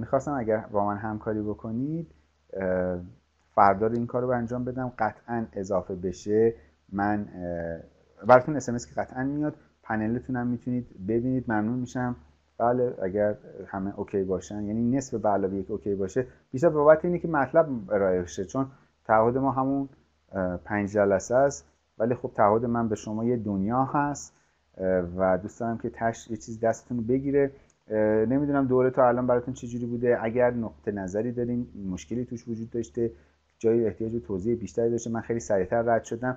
می‌خواستم اگر با من همکاری بکنید فردا رو این کار رو انجام بدم. قطعا اضافه بشه من براتون SMS که قطعا میاد پنلتون هم می‌تونید ببینید. ممنون میشم. بله اگر همه okay باشن یعنی نصف به علاوه یک okay باشه بیشتر بابت اینه که مطلب ارائه بشه چون تعهد ما همون پنج جلسه است ولی خب تعهد من به شما یه دنیا هست و دوست دارم که تهش یه چیز دستتون بگیره. نمی‌دونم دوره تا الان براتون چجوری بوده. اگر نقطه نظری دارین مشکلی توش وجود داشته جایی احتیاج توضیح بیشتری داشته من خیلی سریعتر رد شدم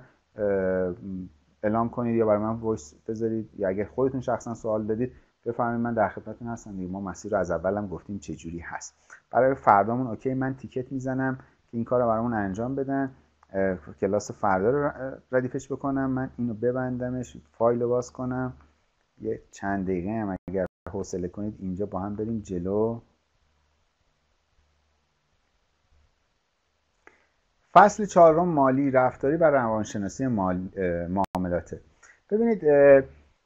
اعلام کنید یا برای من voice بذارید یا اگر خودتون شخصا سوال دادید بفرمایید من در خدمتتون هستم. دیگه ما مسیر رو از اولم گفتیم چه جوری هست. برای فردامون okay من ticket می‌زنم که این کار رو برامون انجام بدن. کلاس فردا رو ردیفش بکنم من اینو ببندمش فایل باز کنم. یه چند دقیقه هم اگر حوصله کنید اینجا با هم بریم جلو. فصل چهارم مالی رفتاری و روانشناسی معاملاته. ببینید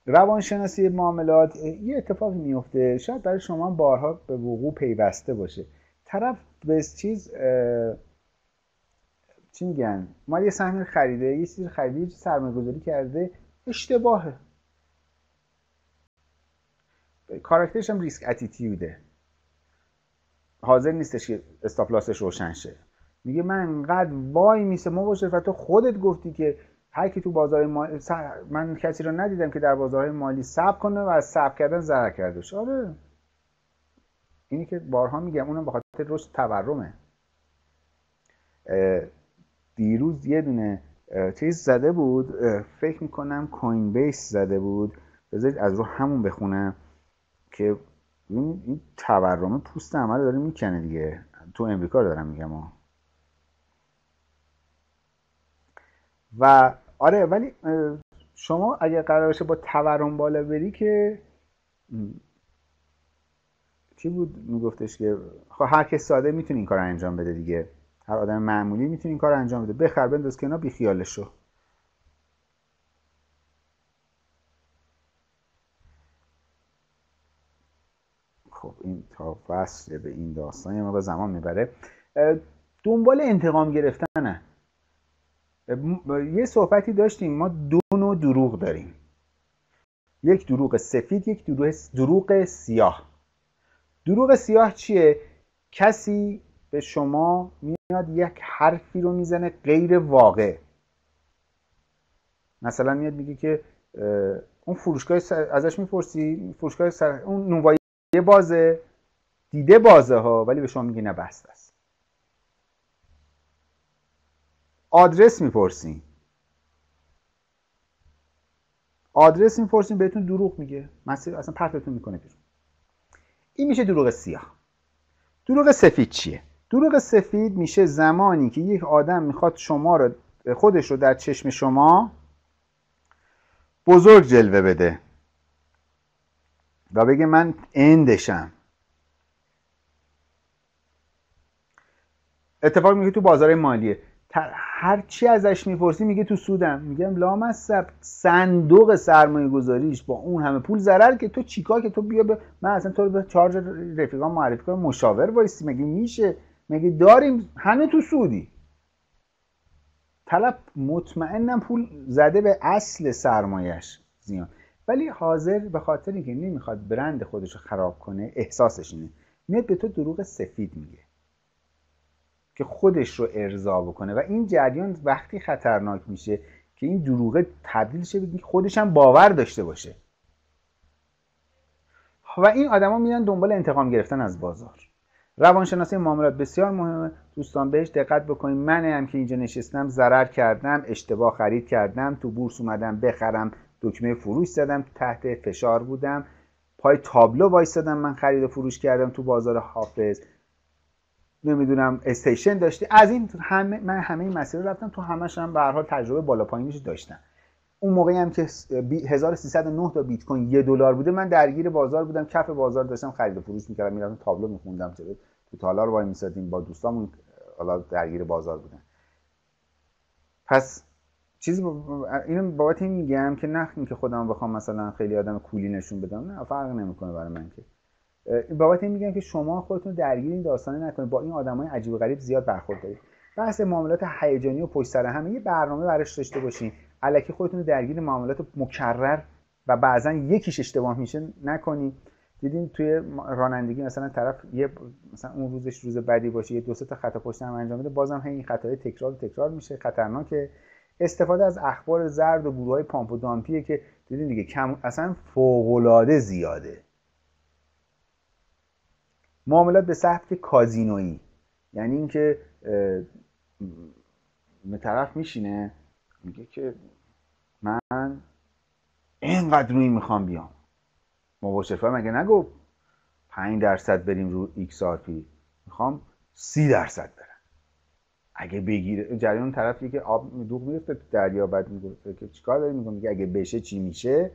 روانشناسی معاملات یه اتفاق میفته. شاید برای شما بارها به وقوع پیوسته باشه. طرف به چیز چی میگن؟ ما یه سهم خریده یه چیز خریده یه چیز سرمایه گذاری کرده. اشتباهه. کاراکترش هم ریسک اتیتیوده. حاضر نیستش که استاپلاسش روشن شه. میگه من انقدر وای میسه ما و تو خودت گفتی که هر کی تو بازار مالی من کسی رو ندیدم که در بازارهای مالی سب کنه و از سب کردن ضرر کرده آره. اینی که بارها میگم اونم به خاطر رشد تورمه. دیروز یه دونه چیز زده بود. فکر می‌کنم کوین بیس زده بود. بذارید از رو همون بخونم. که این تورم پوست عمل داره می‌کنه دیگه. تو امریکا دارم میگم و آره ولی شما اگر قرار باشه با تورم بالا بری که چی بود میگفتش که خب هر کس ساده می‌تونه این کار انجام بده دیگه. هر آدم معمولی می‌تونه این کار انجام بده. بخر بنداز کنار بی خیالش شو خب فصل به این داستان یه موقع زمان می‌بره. دنبال انتقام گرفتنه. یه صحبتی داشتیم ما دو نوع دروغ داریم. یک دروغ سفید یک دروغ, دروغ سیاه. دروغ سیاه چیه؟ کسی به شما میاد یک حرفی رو می‌زنه غیر واقع. مثلا میاد میگه که اون فروشگاه ازش می‌پرسی فروشگاه سر... اون نونوایی بازه. دیده بازه ها ولی به شما میگه نه بسته است آدرس می‌پرسین آدرس می‌پرسین بهتون دروغ میگه. مسیر اصلا پرتتون می‌کنه بیرون. این میشه دروغ سیاه. دروغ سفید چیه؟ دروغ سفید میشه زمانی که یک آدم می‌خواد شما رو خودش رو در چشم شما بزرگ جلوه بده و بگه من اندشم. اتفاق میگه تو بازار مالیه. هر چی ازش می‌پرسی میگه تو سودم. میگم لامصب صندوق سرمایه گذاریش با اون همه پول ضرر که تو چیکار که تو بیا به من اصلا تو رو به چارج رفیقان معرفی کنم مشاور وایسی. مگه میشه؟ مگه داریم؟ همه تو سودی. طلب مطمئنم پول زده به اصل سرمایش زیان. ولی حاضر به خاطر اینکه نمی‌خواد برند خودش رو خراب کنه احساسش اینه. میاد به تو دروغ سفید میگه. که خودش رو ارضا بکنه. و این جریان وقتی خطرناک میشه که این دروغه تبدیل شه به خودش هم باور داشته باشه. و این آدما میان دنبال انتقام گرفتن از بازار. روانشناسی معاملات بسیار مهمه. دوستان بهش دقت بکنید من هم که اینجا نشستم ضرر کردم اشتباه خرید کردم تو بورس اومدم بخرم دکمه فروش زدم تحت فشار بودم. پای تابلو وایستادم من خرید و فروش کردم تو بازار حافظ. نمی‌دونم استیشن داشتی. از این همه من همه این مسیر رفتم تو همش هم به هر حال تجربه بالا پایینش داشتم. اون موقعی هم که 1309 تا بیت کوین یه دلار بوده من درگیر بازار بودم کف بازار داشتم خرید و فروش می‌کردم می‌رفتم تابلو میخوندم تو تالار وای میسادیم با دوستامون حالا درگیر بازار بودن پس چیزی اینو بابت این میگم که نه که خودم بخوام مثلا خیلی آدم کولی نشون بدم نه فرق نمی‌کنه برای من که. بابت این میگم که شما خودتون درگیر این داستانه نکنید. با این آدمای عجیب و غریب زیاد برخورد دارید. بحث معاملات هیجانی و پشت سر هم یه برنامه براش داشته باشین. الکی خودتون درگیر معاملات مکرر و بعضا یکیش اشتباه میشه نکنید دیدین توی رانندگی مثلا طرف یه مثلا اون روزش روز بدی باشه یه دو تا خطا پشت هم انجام بده بازم این خطای تکرار تکرار میشه خطرناکه. استفاده از اخبار زرد و گروه های پامپ و دامپیه که دیدین دیگه کم اصلا فوق زیاده. معاملات به سبک کازینویی. یعنی اینکه به طرف میشینه میگه که من اینقدر روی می‌خوام بیام. مباشر مگه نگو 5 درصد بریم رو ایکس پی؟ می‌خوام سی درصد برم. اگه بگیره جریان طرفی که آب دوغ می‌رفته تو دریا بعد می‌گفته که چیکار داری میگم میگه اگه بشه چی میشه؟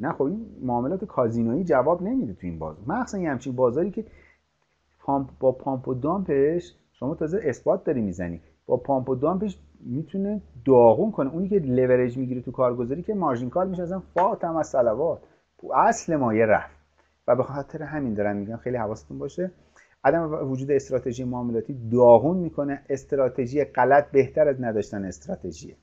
نه خب این معاملات کازینویی جواب نمیده تو این بازار. مخصوصا یه همچین بازاری که pump با pump و dump ش شما تازه اثبات داری می‌زنی. با pump و dump ش می‌تونه داغون کنه. اونی که لورج می‌گیره تو کارگزاری که margin call میشه اصلا فاتحه مع الصلوات اصل مایه رفت. و به خاطر همین دارم میگم خیلی حواستون باشه. عدم وجود استراتژی معاملاتی داغون می‌کنه. استراتژی غلط بهتر از نداشتن استراتژی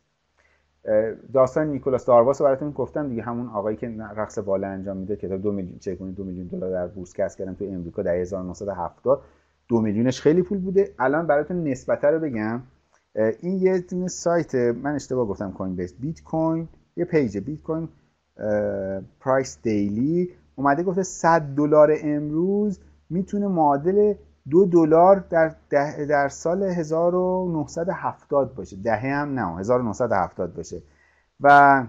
داستان نیکولاس دارواس رو براتون گفتم دیگه همون آقایی که رقص باله انجام میده که دو میلیون چگونه دو میلیون دلار در بورس کسب کردن تو امریکا در 1970 دو میلیونش خیلی پول بوده. الان براتون نسبت رو بگم. این یه سایت من اشتباه گفتم Coinbase بیت کوین یه پیج Bitcoin Price Daily اومده گفته 100 دلار امروز می‌تونه معادل دو دلار در, در سال 1970 باشه. دهه هم نه 1970 باشه. و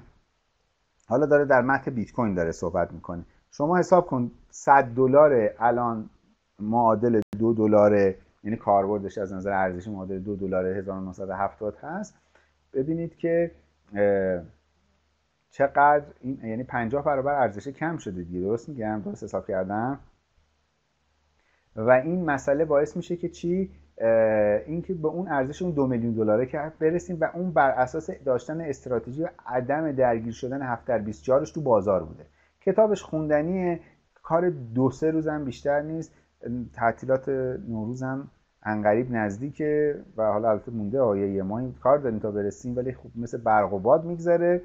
حالا داره در متن بیت کوین داره صحبت می‌کنه. شما حساب کن 100 دلار الان معادل دو دلار یعنی کاربردش از نظر ارزش معادل دو دلار 1970 هست. ببینید که چقدر این یعنی 50 برابر ارزش کم شده دیگه. درست میگم؟ درست حساب کردم؟ و این مسئله باعث میشه که چی؟ اینکه به اون ارزش اون دو میلیون دلاره که برسیم و اون بر اساس داشتن استراتژی و عدم درگیر شدن 7 در 24 تو بازار بوده. کتابش خوندنیه کار دو سه روزم بیشتر نیست. تعطیلات نوروز هم انقریب نزدیکه و حالا البته مونده آیه یه ماه کار داریم تا برسیم ولی خوب مثل برق و باد میگذره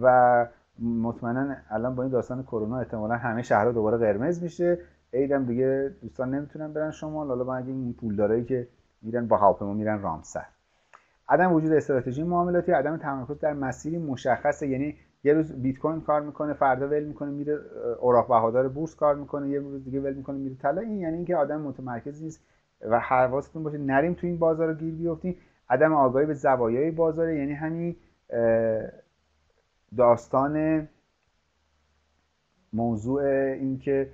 و مطمئنا الان با این داستان کرونا احتمالا همه شهرها دوباره قرمز میشه. عیدم دیگه دوستان نمی‌تونن برن شما حالا با این پولدارایی که میرن با هواپیما میرن رامسر. عدم وجود استراتژی معاملاتی عدم تمرکز در مسیری مشخصه. یعنی یه روز بیت کوین کار می‌کنه فردا ول می‌کنه میره اوراق بهادار بورس کار می‌کنه یه روز دیگه ول می‌کنه میره طلا. این یعنی اینکه آدم متمرکز نیست و حواستون باشه نریم تو این بازار گیر بیفتیم. عدم آگاهی به زوایای بازار یعنی همین داستان موضوع اینکه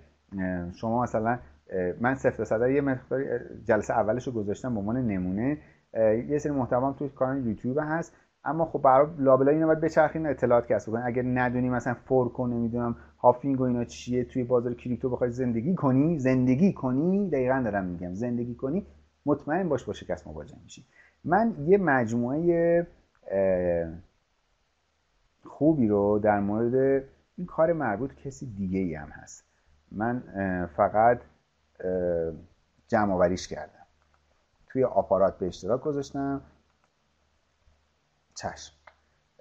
شما مثلا من صفر صدر یه مقداری جلسه اولش رو گذاشتم به عنوان نمونه. یه سری محتوا توی کانال یوتیوب هست. اما خب برای لابلا اینو باید بچرخین اطلاعات کسب کنین. اگر ندونی مثلا فورکو نمی‌دونم هافینگ و اینا چیه توی بازار کریپتو بخوای زندگی کنی زندگی کنی دقیقا دارم میگم زندگی کنی مطمئن باش با شکست مواجه میشی. من یه مجموعه خوبی رو در مورد این کار مربوط کسی دیگه ای هم هست. من فقط جمع آوریش کردم. توی آپارات به اشتراک گذاشتم. چشم.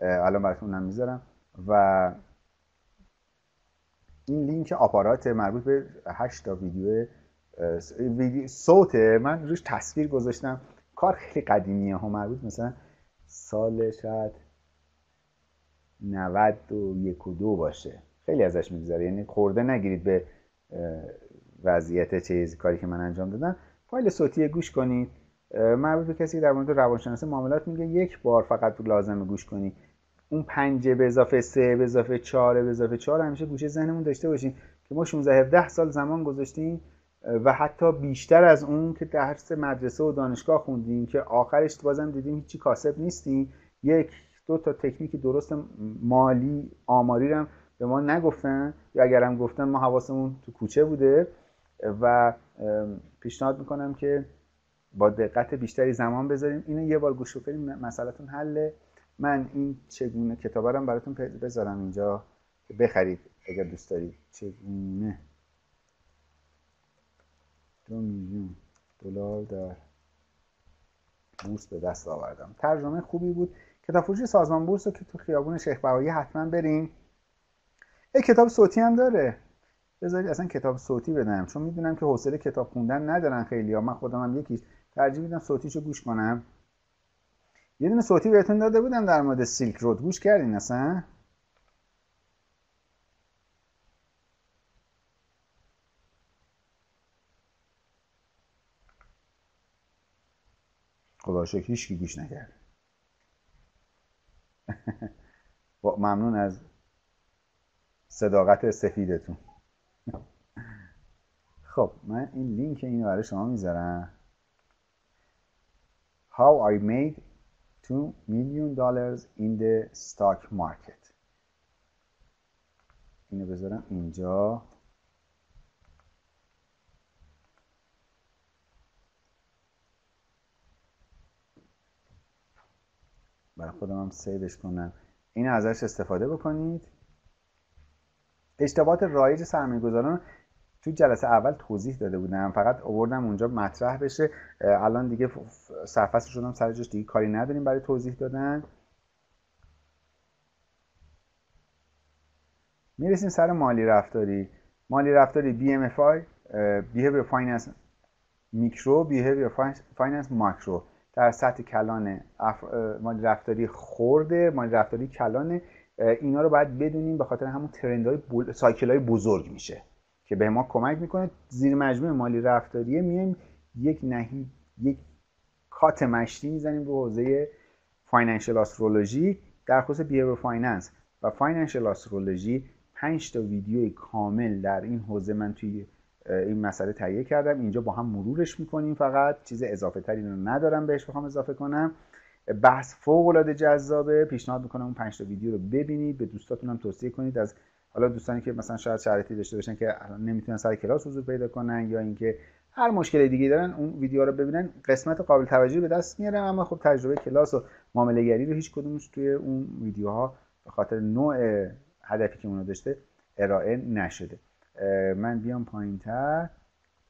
الان براتون می‌ذارم. و این لینک آپارات مربوط به 8 تا ویدیو ویدیو صوت من روش تصویر گذاشتم. کار خیلی قدیمیه ها مربوط مثلا سال شاید 91 و دو باشه. خیلی ازش میگذره. یعنی خورده نگیرید به وضعیت چیزی کاری که من انجام دادم. فایل صوتی گوش کنید. مربوط به کسی در مورد روانشناسی معاملات میگه یک بار فقط لازمه گوش کنی اون پنج به اضافه سه به اضافه چهار به اضافه چهار همیشه گوشه ذهنمون داشته باشیم که ما 16 17 سال زمان گذاشتیم و حتی بیشتر از اون که درس مدرسه و دانشگاه خوندیم که آخرش بازم دیدیم هیچی کاسب نیستیم. یک دو تا تکنیک درست مالی آماری هم به ما نگفتن یا اگرم گفتن ما حواسمون تو کوچه بوده و پیشنهاد می‌کنم که با دقت بیشتری زمان بذاریم. اینو یه بار گوش کنیم مسئلهتون حله. من این چگونه کتابه رو براتون بذارم اینجا بخرید اگر دوست دارید چگونه؟ دو میلیون دلار در بورس به دست آوردم. ترجمه خوبی بود. کتاب فروشی سازمان بورس رو که تو خیابون شیخ بهایی حتما بریم کتاب صوتی هم داره. بذارید اصلا کتاب صوتی بدم چون می‌دونم که حوصله کتاب خوندن ندارن خیلی ها من خودم هم یکیش ترجیح میدم صوتیشو گوش کنم. یه دونه صوتی بهتون داده بودم در مورد سیلک رود. گوش کردین اصلا؟ خدا شکر هیچ گوش نکرد. ممنون از صداقت سفیدتون. خب من این لینک اینو برای شما می‌ذارم. How I made 2 million dollars in the stock market. اینو بذارم اینجا. برای خودم هم سیوش کنم. این ازش استفاده بکنید. اشتباهات رایج سرمایه گذاران تو جلسه اول توضیح داده بودم. فقط آوردم اونجا مطرح بشه. الان دیگه سرفصل شدم. سر جاش دیگه کاری نداریم برای توضیح دادن. می‌رسیم سر مالی رفتاری. مالی رفتاری BMFI Behavior Finance میکرو Behavior Finance macro در سطح کلان مالی رفتاری خورده مالی رفتاری کلانه. اینا رو باید بدونیم به خاطر همون trend های بل... cycle های بزرگ میشه که به ما کمک می‌کنه. زیر مجموعه مالی رفتاریه میایم. یک نهی یک کات مشتی می‌زنیم رو حوزه financial astrology در خصوص behavior finance و financial astrology 5 تا ویدیوی کامل در این حوزه من توی این مسئله تهیه کردم. اینجا با هم مرورش می‌کنیم فقط. چیز اضافه تری ندارم بهش بخوام اضافه کنم. بحث فوق العاده جذابه. پیشنهاد می‌کنم اون 5 تا ویدیو رو ببینید به دوستاتون هم توصیه کنید. از حالا دوستانی که مثلا شاید شرایطی داشته باشن که الان نمی‌تونن سر کلاس حضور پیدا کنن یا اینکه هر مشکل دیگه دارن اون ویدیو رو ببینن. قسمت قابل توجهی به دست میاره اما خب تجربه کلاس و معامله گری رو هیچ کدومش توی اون ویدیوها به خاطر نوع هدفی که اونو داشته ارائه نشده. من بیام پایین تر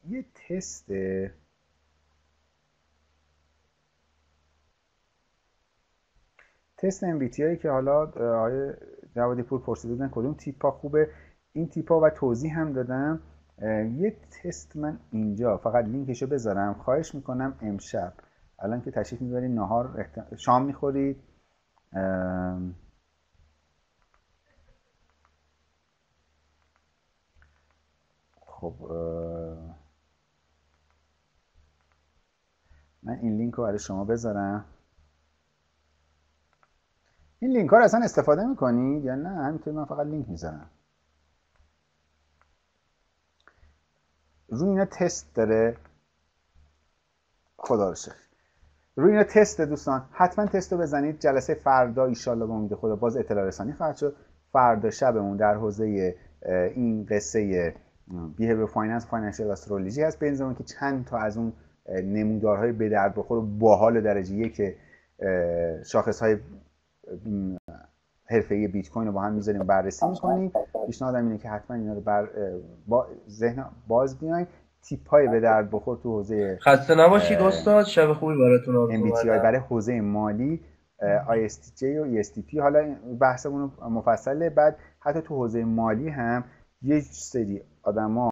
یه تست تست MBTI که حالا آقای جوادی پور پرسیده بودن کدوم تیپ ها خوبه. این تیپ ها و توضیح هم دادم. یه تست من اینجا فقط لینکشو بذارم. خواهش می‌کنم امشب. الان که تشریف می‌برید نهار شام می‌خورید. خب من این لینک رو برای شما بذارم. این لینک ها رو اصلا استفاده می‌کنید یا نه؟ همینطور من فقط لینک می‌ذارم. روی اینا تست داره. خدا رو شکر. روی اینا تست دوستان حتما تست رو بزنید. جلسه فردا ایشالله با امید خدا باز اطلاع رسانی خواهد شد. فردا شبمون در حوزه این قصه behavior finance financial astrology هست. به که چند تا از اون نمودارهای به درد بخور و باحال درجه یک شاخص های حرفه بیت کوین رو با هم می‌ذاریم بررسی می‌کنیم پیشنهادم اینه که حتما اینا رو بر با ذهن باز بیاین. تیپ های به درد بخور تو حوزه خسته نباشید استاد. شب خوبی براتون آرزو برای حوزه مالی ISTJ و ESTP حالا بحثمون مفصله. بعد حتی تو حوزه مالی هم یه سری آدما